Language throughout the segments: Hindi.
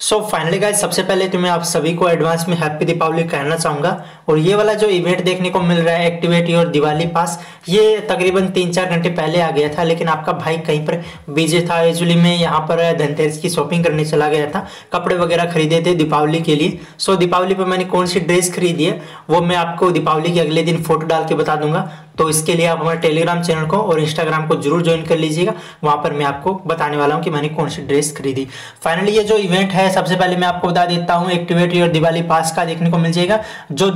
सो फाइनली गाइज़ सबसे पहले तो मैं आप सभी को एडवांस में हैप्पी दीपावली कहना चाहूँगा। और ये वाला जो इवेंट देखने को मिल रहा है एक्टिविटी और दिवाली पास ये तकरीबन तीन चार घंटे पहले आ गया था, लेकिन आपका भाई कहीं पर बिज़ी था। एक्चुअली में यहाँ पर धनतेरस की शॉपिंग करने चला गया था, कपड़े वगैरह खरीदे थे दीपावली के लिए। सो दीपावली पर मैंने कौन सी ड्रेस खरीदी है, वो मैं आपको दीपावली के अगले दिन फ़ोटो डाल के बता दूँगा। तो इसके लिए आप हमारे टेलीग्राम चैनल को और इंस्टाग्राम को ज़रूर ज्वाइन कर लीजिएगा। वहाँ पर मैं आपको बताने वाला हूँ कि मैंने कौन सी ड्रेस खरीदी। फाइनली ये जो इवेंट है, सबसे पहले मैं आपको बता देता हूँ एक्टिवेटी और दिवाली पास का देखने को मिल जाएगा, जो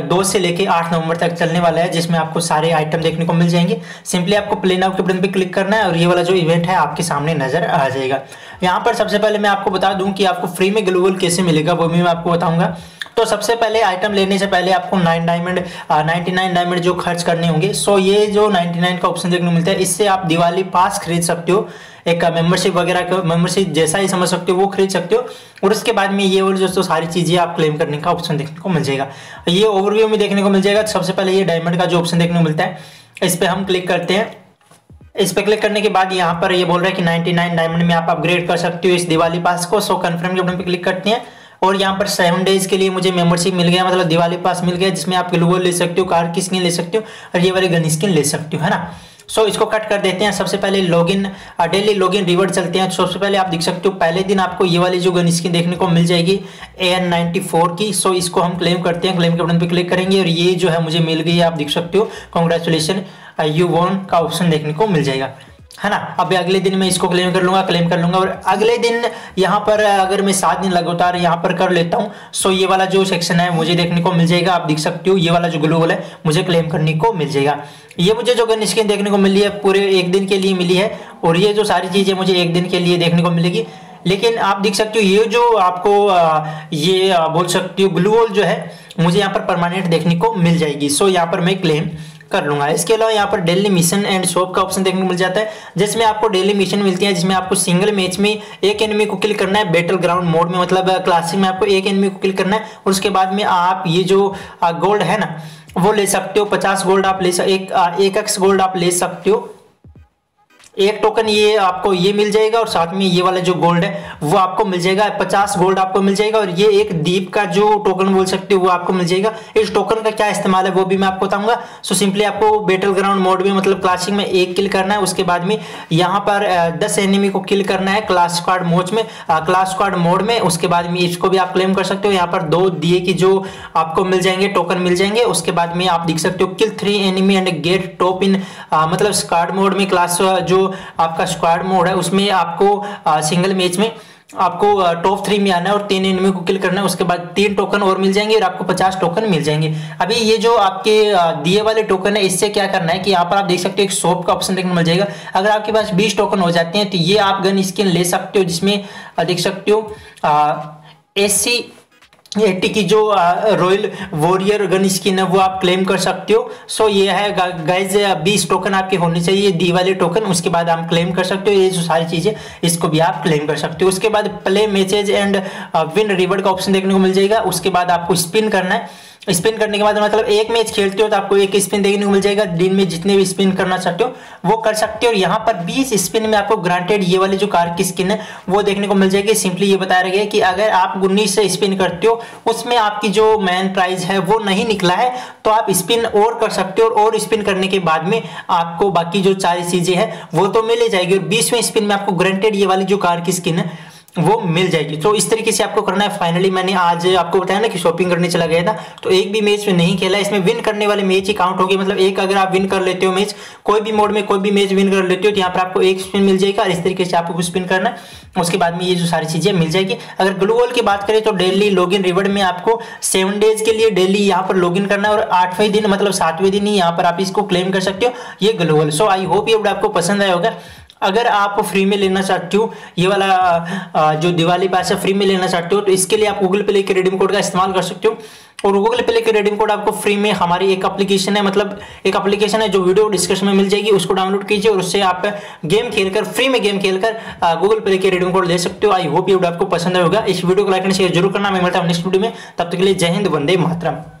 दो से लेके आठ नवंबर तक चलने वाला है, जिसमें आपको सारे आइटम देखने को मिल जाएँगे। सिंपली आपको प्ले नाउ के बटन पे क्लिक करना है और ये वाला जो इवेंट है आपके सामने नज़र आ जाएगा। यहाँ पर सबसे पहले मैं आपको बता दूँ कि आपको फ्री में ग्लोबल कैसे मिलेगा, वो भी मैं आपको बताऊँगा। तो सबसे पहले आइटम लेने से पहले आपको nine diamond ninety nine diamond जो खर्च करने होंगे सो ये जो नाइनटी नाइन का ऑप्शन देखने मिलता है, इससे आप दिवाली पास खरीद सकते हो, एक मेंबरशिप वगैरह का मेंबरशिप जैसा ही समझ सकते हो, वो खरीद सकते हो, और उसके बाद में ये और जो तो सारी चीज़ें आप क्लेम करने का ऑप्शन देखने को मिल जाएगा। ये ओवरव्यू में देखने को मिल जाएगा, सबसे पहले ये डायमंड का जो ऑप्शन देखने को मिलता है, इस पर हम क्लिक करते हैं। इस पर क्लिक करने के बाद यहाँ पर ये बोल रहा है कि 99 डायमंड में आप अपग्रेड कर सकते हो इस दिवाली पास को सो कन्फर्म के बटन पे क्लिक करते हैं। और यहाँ पर सेवन डेज़ के लिए मुझे मेंबरशिप मिल गया मतलब दिवाली पास मिल गया जिसमें आप ग्लूगल ले सकते हो कार की स्किन ले सकते हो और ये वाली गन स्किन ले सकते हो है ना? सो so, इसको कट कर देते हैं। सबसे पहले लॉगिन डेली लॉगिन रिवर्ड चलते हैं। सबसे पहले आप देख सकते हो पहले दिन आपको ये वाली जो गन स्किन देखने को मिल जाएगी ए एन नाइनटी फोर की। सो so, इसको हम क्लेम करते हैं क्लेम के बटन पे क्लिक करेंगे और ये जो है मुझे मिल गई है आप देख सकते हो। कॉन्ग्रेचुलेशन यू वॉन्ट का ऑप्शन देखने को मिल जाएगा। है ना? अभी अगले दिन मैं इसको क्लेम कर लूँगा क्लेम कर लूँगा और अगले दिन यहाँ पर अगर मैं सात दिन लगातार यहाँ पर कर लेता हूँ सो ये वाला जो सेक्शन है मुझे देखने को मिल जाएगा। आप देख सकते हो, ये वाला जो ग्लोबल है, मुझे क्लेम करने को मिल जाएगा। ये मुझे जो गन स्किन देखने को मिली है, पूरे एक दिन के लिए मिली है और ये जो सारी चीज़ें मुझे एक दिन के लिए देखने को मिलेगी। लेकिन आप देख सकते हो, ये जो आपको ये बोल सकती हो ग्लूवल जो है, मुझे यहाँ पर परमानेंट देखने को मिल जाएगी। सो यहाँ पर मैं क्लेम कर लूँगा। इसके अलावा यहाँ पर डेली मिशन एंड शॉप का ऑप्शन देखने को मिल जाता है, जिसमें आपको डेली मिशन मिलती है, जिसमें आपको सिंगल मैच में एक एनमी को किल करना है बैटल ग्राउंड मोड में मतलब क्लासिक में आपको एक एनमी को किल करना है, और उसके बाद में आप ये जो गोल्ड है ना, वो ले सकते हो, पचास गोल्ड आप ले एक एक एक्स गोल्ड आप ले सकते हो एक टोकन ये आपको ये मिल जाएगा और साथ में ये वाला जो गोल्ड है, वो आपको मिल जाएगा। पचास गोल्ड आपको मिल जाएगा और ये एक दीप का जो टोकन बोल सकते हो, वो आपको मिल जाएगा। इस टोकन का क्या इस्तेमाल है, वो भी मैं आपको बताऊँगा। सो सिंपली आपको बेटल ग्राउंड मोड में मतलब क्लासिक में एक किल करना है, उसके बाद में यहाँ पर दस एनिमी को किल करना है क्लास स्क्वाड मोड में। क्लास स्क्वाड मोड में, उसके बाद में इसको भी आप क्लेम कर सकते हो। यहाँ पर दो दिए की जो आपको मिल जाएँगे टोकन मिल जाएँगे। उसके बाद में आप देख सकते हो kill three enemy and get top इन मतलब स्क्वाड मोड में क्लास जो आपका स्क्वाड मोड है, उसमें आपको सिंगल मैच में आपको टॉप थ्री में आना है और तीन एनिमी को किल करना है, उसके बाद तीन टोकन और मिल जाएँगे और आपको पचास टोकन मिल जाएँगे। अभी ये जो आपके दिए वाले टोकन है, इससे क्या करना है कि यहाँ पर आप देख सकते हो एक शॉप का ऑप्शन देखने मिल जाएगा। अगर आपके पास बीस टोकन हो जाते हैं तो ये आप गन स्किन ले सकते हो, जिसमें देख सकते हो एस सी एट्टी की जो रॉयल वॉरियर गन स्किन है, वो आप क्लेम कर सकते हो। सो ये है गाइज़ बीस टोकन आपके होने चाहिए दी वाले टोकन उसके बाद आप क्लेम कर सकते हो, ये जो सारी चीज़ें, इसको भी आप क्लेम कर सकते हो। उसके बाद play matches and win reward का ऑप्शन देखने को मिल जाएगा। उसके बाद आपको स्पिन करना है। स्पिन करने के बाद मतलब एक मैच खेलते हो तो आपको एक स्पिन देखने को मिल जाएगा। दिन में जितने भी स्पिन करना चाहते हो, वो कर सकते हो। और यहाँ पर 20 स्पिन में आपको ग्रांटेड ये वाली जो कार की स्किन है, वो देखने को मिल जाएगी। सिंपली ये बताया गया कि अगर आप उन्नीस से स्पिन करते हो, उसमें आपकी जो मैन प्राइज है, वो नहीं निकला है तो आप स्पिन और कर सकते हो और स्पिन करने के बाद में आपको बाकी जो चार चीज़ें हैं, वो तो मिल जाएगी। और बीसवें स्पिन में आपको ग्रांटेड ये वाली जो कार की स्किन है वो मिल जाएगी। तो इस तरीके से आपको करना है। फाइनली मैंने आज आपको बताया ना कि शॉपिंग करने चला गया था। तो एक भी मैच में नहीं खेला। इसमें विन करने वाले मैच ही काउंट होगी। मतलब एक अगर आप विन कर लेते हो मैच कोई भी मोड में कोई भी मैच विन कर लेते हो तो यहाँ पर आपको एक स्पिन मिल जाएगा और इस तरीके से आपको स्पिन करना है। उसके बाद में ये जो सारी चीज़ें मिल जाएगी। अगर ग्लूवल की बात करें तो डेली लॉग इन रिवर्ड में आपको सेवन डेज़ के लिए डेली यहाँ पर लॉग इन करना है। और आठवें दिन मतलब सातवें दिन ही यहाँ पर आप इसको क्लेम कर सकते हो। ये ग्लूवल सो आई होप ये आपको पसंद आया होगा। अगर आप फ्री में लेना चाहते हो, ये वाला जो दिवाली पास है, फ्री में लेना चाहते हो तो इसके लिए आप गूगल पे के रिडीम कोड का इस्तेमाल कर सकते हो। और गूगल पे के रिडीम कोड आपको फ्री में हमारी एक एप्लीकेशन है मतलब एक एप्लीकेशन है जो वीडियो डिस्क्रिप्शन में मिल जाएगी, उसको डाउनलोड कीजिए और उससे आप गेम खेलकर फ्री में गेम खेलकर गूगल पे के रिडीम कोड ले सकते हो। आई होप ये वीडियो आपको पसंद होगा। इस वीडियो को लाइक एंड शेयर ज़रूर करना। मैं मिलता हूँ नेक्स्ट वीडियो में। तब तक के लिए जय हिंद, वंदे मातरम।